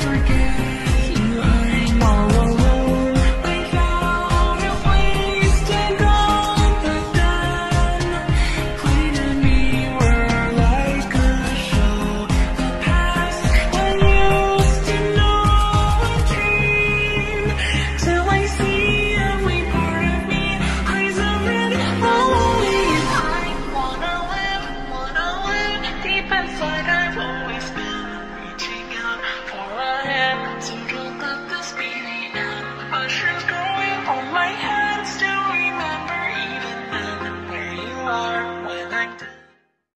forget and look at this beauty now she's growing on my hands still remember even though when I'm done.